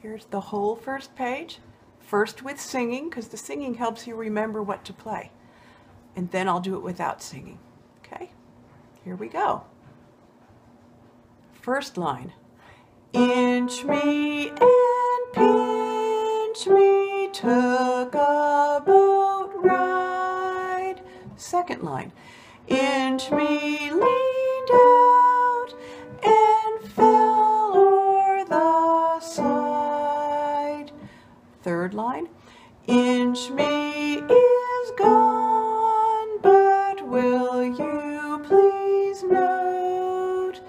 Here's the whole first page. First with singing, because the singing helps you remember what to play. And then I'll do it without singing. Okay? Here we go. First line. Inch me and pinch me, took a boat ride. Second line. Inch me, Third line. Inch me is gone, but will you please note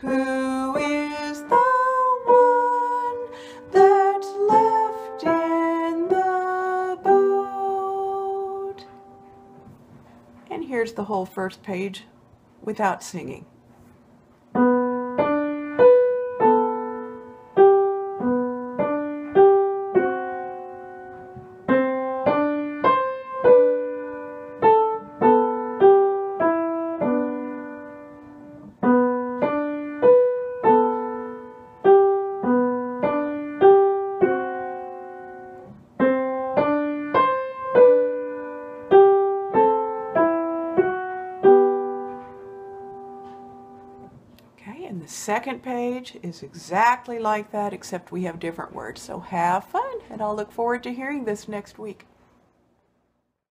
who is the one that's left in the boat? And here's the whole first page without singing. And the second page is exactly like that, except we have different words. So have fun, and I'll look forward to hearing this next week.